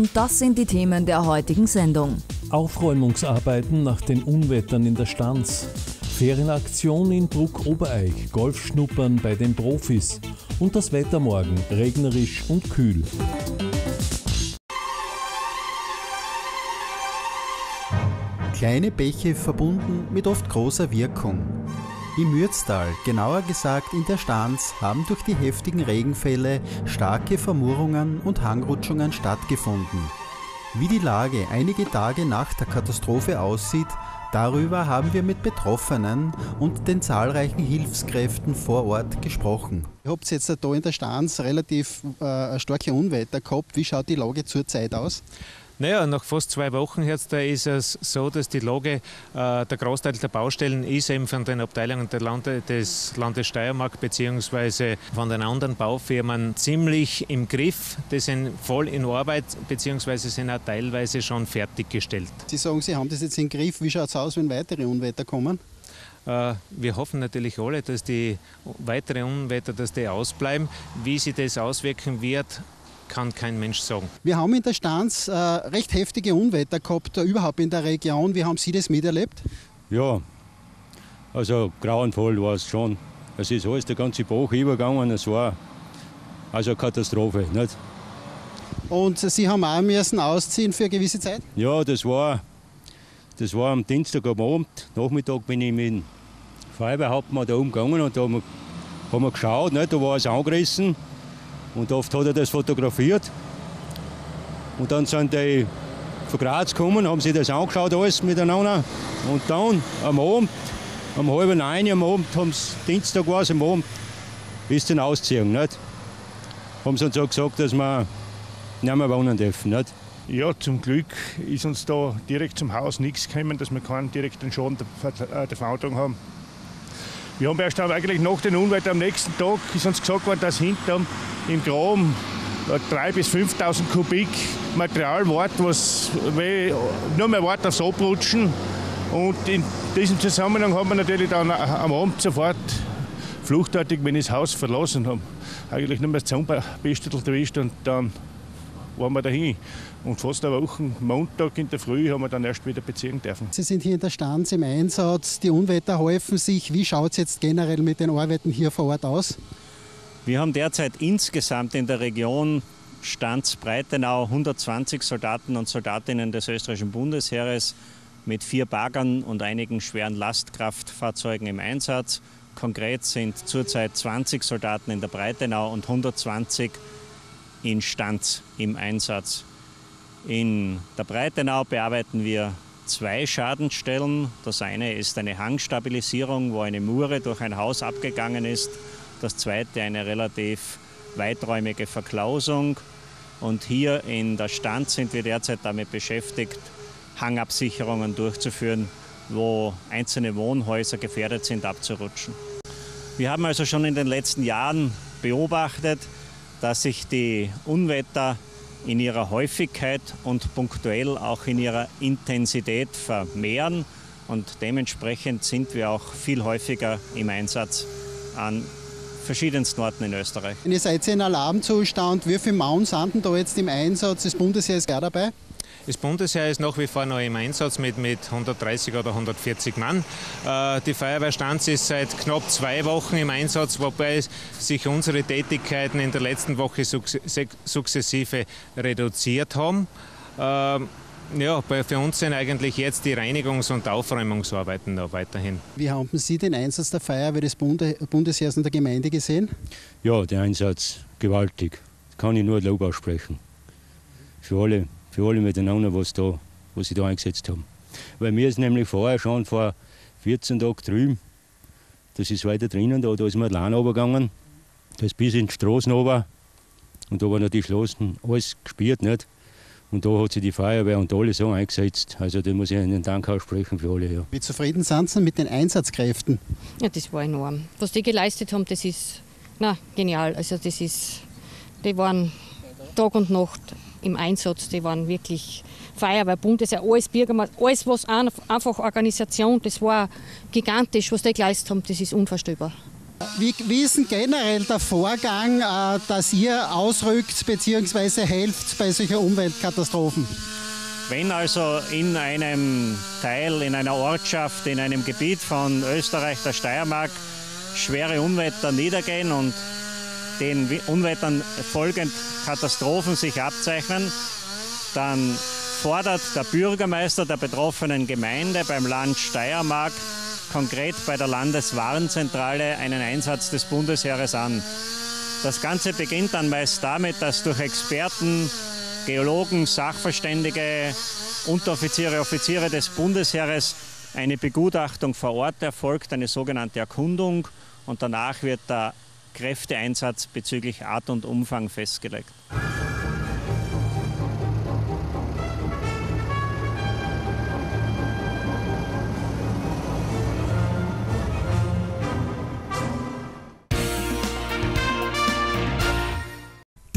Und das sind die Themen der heutigen Sendung. Aufräumungsarbeiten nach den Unwettern in der Stanz. Ferienaktion in Bruck-Obereich, Golfschnuppern bei den Profis und das Wetter morgen regnerisch und kühl. Kleine Bäche verbunden mit oft großer Wirkung. Im Mürztal, genauer gesagt in der Stanz, haben durch die heftigen Regenfälle starke Vermurungen und Hangrutschungen stattgefunden. Wie die Lage einige Tage nach der Katastrophe aussieht, darüber haben wir mit Betroffenen und den zahlreichen Hilfskräften vor Ort gesprochen. Ihr habt jetzt da in der Stanz relativ äh, starke Unwetter gehabt. Wie schaut die Lage zurzeit aus? Naja, nach fast zwei Wochen jetzt da ist es so, dass die Lage, äh, der Großteil der Baustellen ist eben von den Abteilungen Lande, des Landes Steiermark bzw. von den anderen Baufirmen ziemlich im Griff. Die sind voll in Arbeit bzw. sind auch teilweise schon fertiggestellt. Sie sagen, Sie haben das jetzt im Griff. Wie schaut es aus, wenn weitere Unwetter kommen? Äh, wir hoffen natürlich alle, dass die weiteren Unwetter dass die ausbleiben. Wie sich das auswirken wird, kann kein Mensch sagen. Wir haben in der Stanz äh, recht heftige Unwetter gehabt, äh, überhaupt in der Region. Wie haben Sie das miterlebt? Ja, also grauenvoll war es schon. Es ist alles der ganze Bach übergegangen. Es war also eine Katastrophe. Nicht? Und Sie haben auch müssen ausziehen für eine gewisse Zeit? Ja, das war, das war am Dienstag am Abend. Nachmittag bin ich mit dem Feuerwehrhauptmann da umgegangen und da haben wir, haben wir geschaut. Nicht? Da war es angerissen. Und oft hat er das fotografiert. Und dann sind die von Graz gekommen, haben sich das angeschaut, alles miteinander. Und dann am Abend, um halb neun am Abend, haben Dienstag war es am Abend, ist dann ausziehen. Nicht? Haben sie uns auch gesagt, dass wir nicht mehr wohnen dürfen. Nicht? Ja, zum Glück ist uns da direkt zum Haus nichts gekommen, dass wir keinen direkten Schaden der Verantwortung haben. Wir haben erst eigentlich nach den Unwetter am nächsten Tag ist uns gesagt worden, dass hinter im Graben 3.000 bis 5.000 Kubik Material wartet, was nur mehr wartet aufs Abrutschen. Und in diesem Zusammenhang haben wir natürlich dann am Abend sofort fluchtartig, wenn ich das Haus verlassen habe, eigentlich nur mehr das Zaunbestel erwischt und dann waren wir dahin. Und fast eine Woche, Montag in der Früh, haben wir dann erst wieder beziehen dürfen. Sie sind hier in der Stanz im Einsatz, die Unwetter häufen sich. Wie schaut es jetzt generell mit den Arbeiten hier vor Ort aus? Wir haben derzeit insgesamt in der Region Stanz Breitenau 120 Soldaten und Soldatinnen des österreichischen Bundesheeres mit vier Baggern und einigen schweren Lastkraftfahrzeugen im Einsatz. Konkret sind zurzeit 20 Soldaten in der Breitenau und 120 in Stanz im Einsatz. In der Breitenau bearbeiten wir zwei Schadensstellen. Das eine ist eine Hangstabilisierung, wo eine Mure durch ein Haus abgegangen ist. Das zweite eine relativ weiträumige Verklausung. Und hier in der Stanz sind wir derzeit damit beschäftigt, Hangabsicherungen durchzuführen, wo einzelne Wohnhäuser gefährdet sind, abzurutschen. Wir haben also schon in den letzten Jahren beobachtet, dass sich die Unwetter in ihrer Häufigkeit und punktuell auch in ihrer Intensität vermehren. Und dementsprechend sind wir auch viel häufiger im Einsatz an verschiedensten Orten in Österreich. Ihr seid in Alarmzustand. Wie viele Mauern sind denn da jetzt im Einsatz? Das Bundesheer ist gar dabei? Das Bundesheer ist nach wie vor noch im Einsatz mit, mit 130 oder 140 Mann. Äh, die Feuerwehrstanz ist seit knapp zwei Wochen im Einsatz, wobei sich unsere Tätigkeiten in der letzten Woche sukzessive reduziert haben. Ähm, ja, für uns sind eigentlich jetzt die Reinigungs- und Aufräumungsarbeiten noch weiterhin. Wie haben Sie den Einsatz der Feuerwehr des Bunde Bundesheers und der Gemeinde gesehen? Ja, der Einsatz gewaltig. Kann ich nur Lob aussprechen. Für alle für alle miteinander, was, da, was sie da eingesetzt haben. Weil mir ist nämlich vorher schon vor 14 Tagen drüben, das ist weiter drinnen, da, da ist mir allein runtergegangen, da ist bis in die Straßen runter und da war natürlich Schlossen, alles gespielt, nicht? Und da hat sich die Feuerwehr und alle so eingesetzt. Also da muss ich einen Dank aussprechen für alle. Ja. Wie zufrieden sind Sie mit den Einsatzkräften? Ja, das war enorm. Was die geleistet haben, das ist na, genial. Also das ist, die waren Tag und Nacht im Einsatz. Die waren wirklich Feuerwehr, Bundeswehr, alles Bürgermeister, alles was einfach Organisation, das war gigantisch, was die geleistet haben, das ist unvorstellbar. Wie, wie ist denn generell der Vorgang, äh, dass ihr ausrückt bzw. helft bei solchen Umweltkatastrophen? Wenn also in einem Teil, in einer Ortschaft, in einem Gebiet von Österreich, der Steiermark, schwere Unwetter niedergehen und den Unwettern folgend Katastrophen sich abzeichnen, dann fordert der Bürgermeister der betroffenen Gemeinde beim Land Steiermark konkret bei der Landeswarnzentrale einen Einsatz des Bundesheeres an. Das Ganze beginnt dann meist damit, dass durch Experten, Geologen, Sachverständige, Unteroffiziere, Offiziere des Bundesheeres eine Begutachtung vor Ort erfolgt, eine sogenannte Erkundung und danach wird der Kräfteeinsatz bezüglich Art und Umfang festgelegt.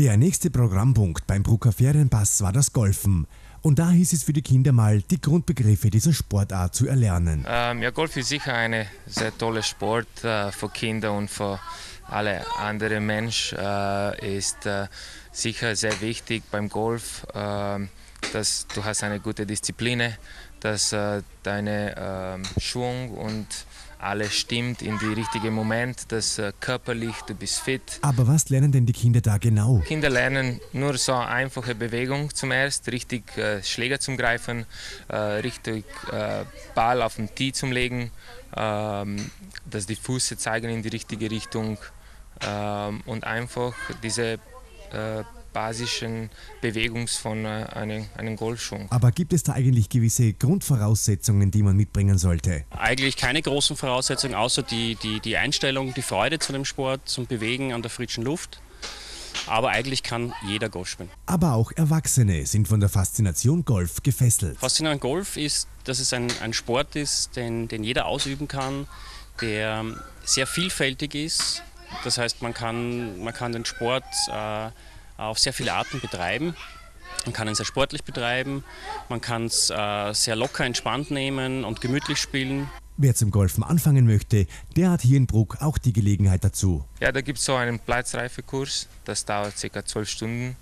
Der nächste Programmpunkt beim Brucker Ferienpass war das Golfen. Und da hieß es für die Kinder mal, die Grundbegriffe dieser Sportart zu erlernen. Ähm, ja, Golf ist sicher eine sehr tolle Sport äh, für Kinder und für alle anderen Menschen. Äh, ist äh, sicher sehr wichtig beim Golf, ähm, dass du hast eine gute Disziplin, dass äh, deine ähm, Schwung und alles stimmt in die richtige Moment, das äh, körperlich, du bist fit. Aber was lernen denn die Kinder da genau? Kinder lernen nur so einfache Bewegung zum ersten, richtig äh, Schläger zum Greifen, äh, richtig äh, Ball auf den Tee zum Legen, ähm, dass die Füße zeigen in die richtige Richtung und einfach diese äh, basischen Bewegungs von äh, einem, einem Golfschwung. Aber gibt es da eigentlich gewisse Grundvoraussetzungen, die man mitbringen sollte? Eigentlich keine großen Voraussetzungen, außer die, die, die Einstellung, die Freude zu dem Sport, zum Bewegen an der frischen Luft. Aber eigentlich kann jeder Golf spielen. Aber auch Erwachsene sind von der Faszination Golf gefesselt. Faszination Golf ist, dass es ein, ein Sport ist, den, den jeder ausüben kann, der sehr vielfältig ist. Das heißt, man kann, man kann den Sport äh, auf sehr viele Arten betreiben. Man kann ihn sehr sportlich betreiben, man kann es äh, sehr locker entspannt nehmen und gemütlich spielen. Wer zum Golfen anfangen möchte, der hat hier in Bruck auch die Gelegenheit dazu. Ja, da gibt es so einen Platzreifekurs, das dauert ca. zwölf Stunden.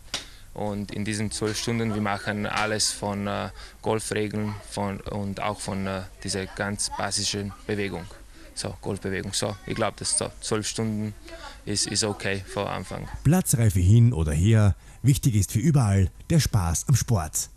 Und in diesen zwölf Stunden, wir machen alles von äh, Golfregeln von, und auch von äh, dieser ganz basischen Bewegung so Golfbewegung. So, ich glaube, dass so zwölf Stunden ist, ist okay vor Anfang. Platzreife hin oder her, wichtig ist für überall der Spaß am Sport.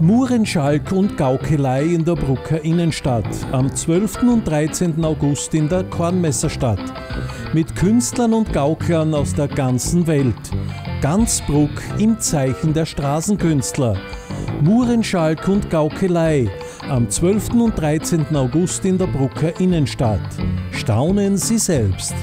Murenschalk und Gaukelei in der Brucker Innenstadt am 12. und 13. August in der Kornmesserstadt mit Künstlern und Gauklern aus der ganzen Welt. Ganzbruck im Zeichen der Straßenkünstler. Murenschalk und Gaukelei am 12. und 13. August in der Brucker Innenstadt. Staunen Sie selbst.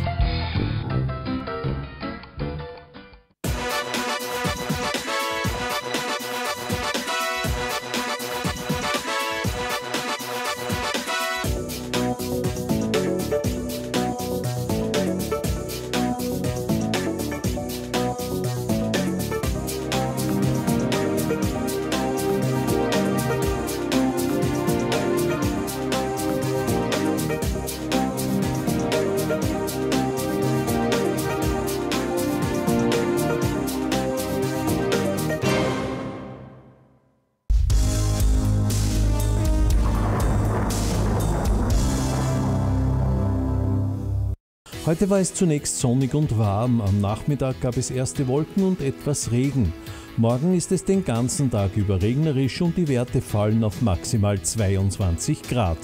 Heute war es zunächst sonnig und warm. Am Nachmittag gab es erste Wolken und etwas Regen. Morgen ist es den ganzen Tag über regnerisch und die Werte fallen auf maximal 22 Grad.